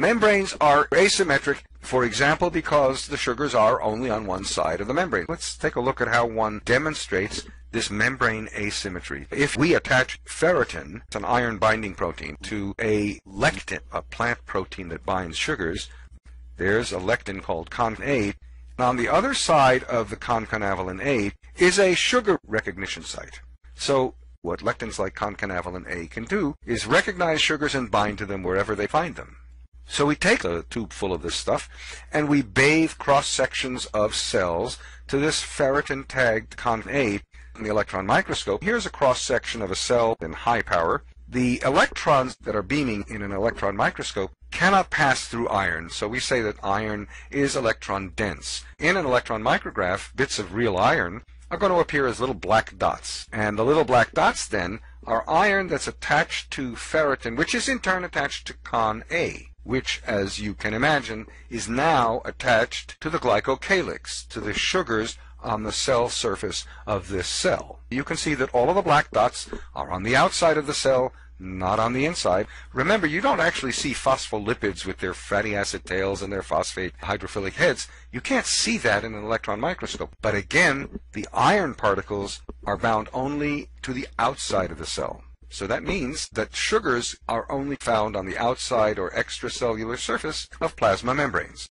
Membranes are asymmetric, for example, because the sugars are only on one side of the membrane. Let's take a look at how one demonstrates this membrane asymmetry. If we attach ferritin, it's an iron binding protein, to a lectin, a plant protein that binds sugars, there's a lectin called concanavalin A. And on the other side of the concanavalin A is a sugar recognition site. So what lectins like concanavalin A can do is recognize sugars and bind to them wherever they find them. So we take a tube full of this stuff and we bathe cross sections of cells to this ferritin tagged concanavalin A in the electron microscope. Here's a cross section of a cell in high power. The electrons that are beaming in an electron microscope cannot pass through iron, so we say that iron is electron dense. In an electron micrograph, bits of real iron are going to appear as little black dots. And the little black dots then are iron that's attached to ferritin, which is in turn attached to Con A which, as you can imagine, is now attached to the glycocalyx, to the sugars on the cell surface of this cell. You can see that all of the black dots are on the outside of the cell, not on the inside. Remember, you don't actually see phospholipids with their fatty acid tails and their phosphate hydrophilic heads. You can't see that in an electron microscope. But again, the iron particles are bound only to the outside of the cell. So that means that sugars are only found on the outside or extracellular surface of plasma membranes.